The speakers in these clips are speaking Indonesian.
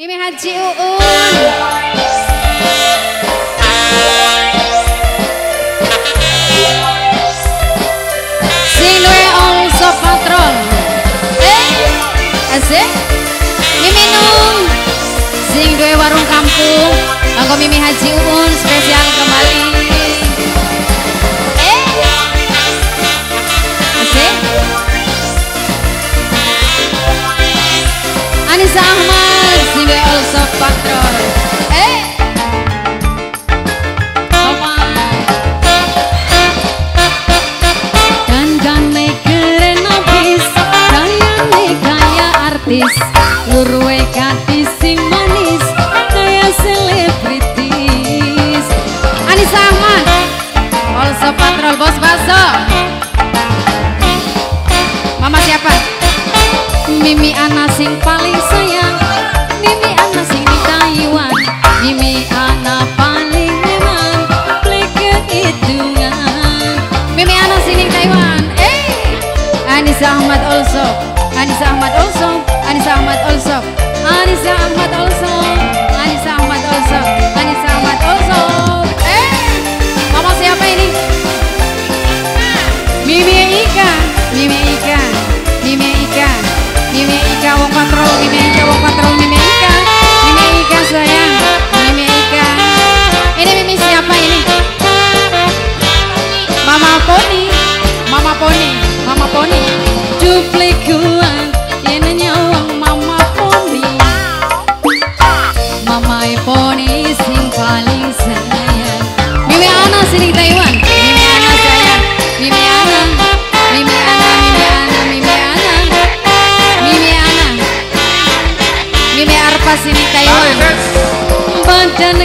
Mimi Haji Uun. Silwe also patrol. Eh, asik. Mimi Nung. Sing duwe warung kampung. Aku Mimi Haji Uun spesial kembali. Eh. Asik. Anissa Ahmad. dela, sua patroa.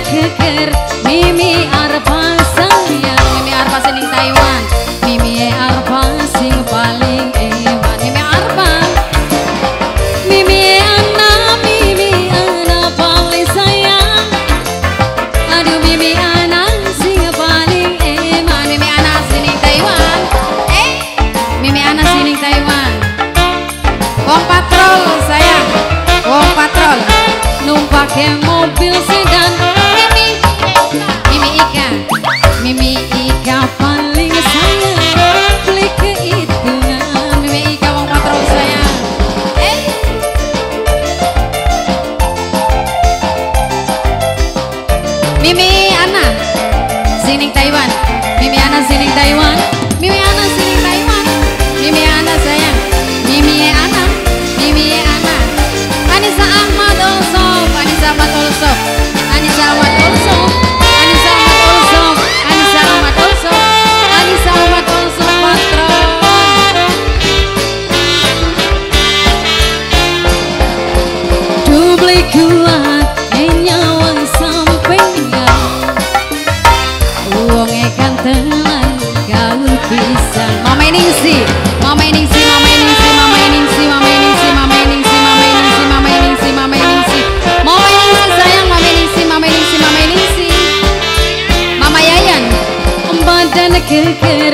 kerker mimi kill kill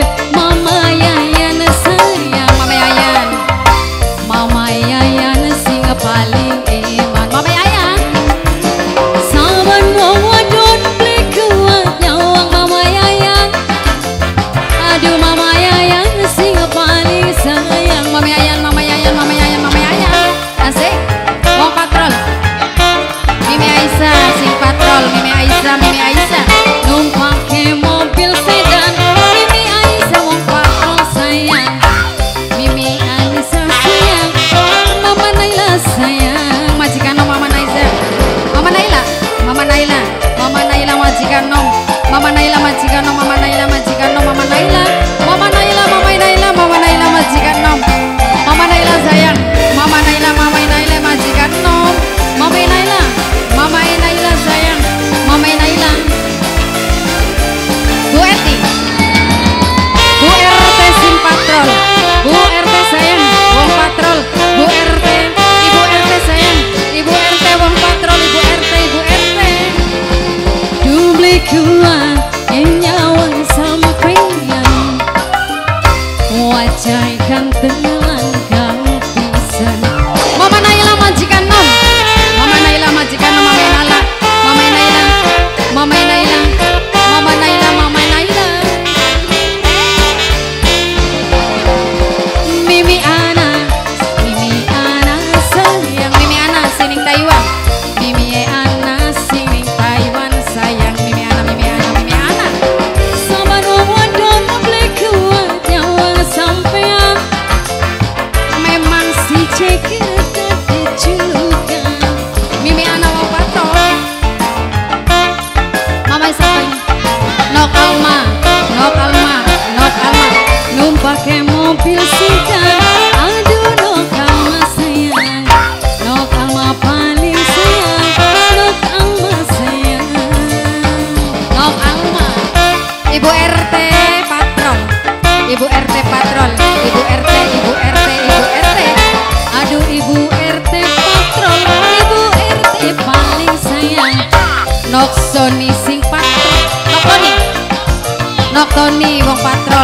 Mà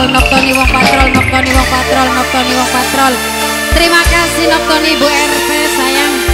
patrol noktoni wong patrol noktoni wong patrol noktoni wong patrol. Terima kasih noktoni Bu RP sayang.